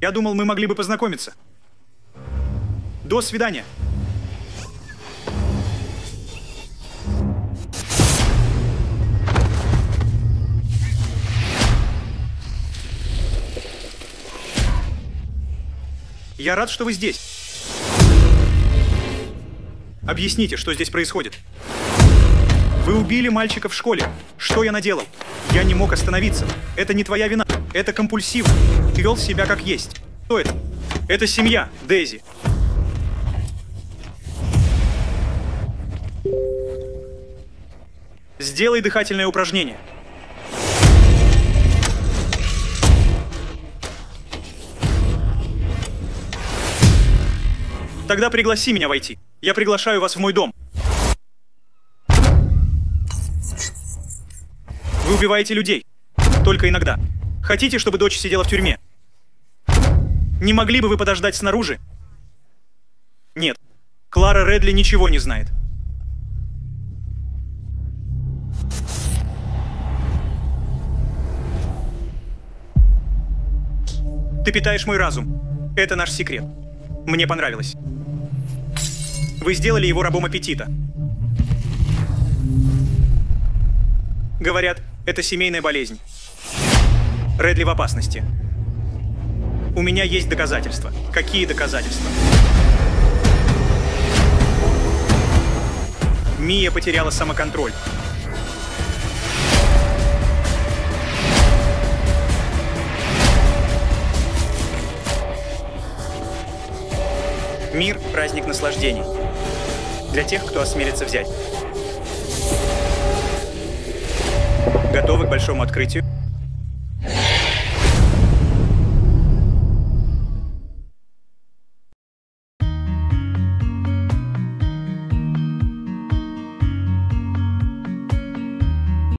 Я думал, мы могли бы познакомиться. До свидания. Я рад, что вы здесь. Объясните, что здесь происходит. Вы убили мальчика в школе. Что я наделал? Я не мог остановиться. Это не твоя вина. Это компульсивно. Ты вел себя как есть. Что это? Это семья, Дейзи. Сделай дыхательное упражнение. Тогда пригласи меня войти. Я приглашаю вас в мой дом. Вы убиваете людей. Только иногда. Хотите, чтобы дочь сидела в тюрьме? Не могли бы вы подождать снаружи? Нет. Клара Редли ничего не знает. Ты питаешь мой разум. Это наш секрет. Мне понравилось. Вы сделали его рабом аппетита. Говорят, это семейная болезнь. Редли в опасности. У меня есть доказательства. Какие доказательства? Мия потеряла самоконтроль. Мир – праздник наслаждений. Для тех, кто осмелится взять. Готовы к большому открытию?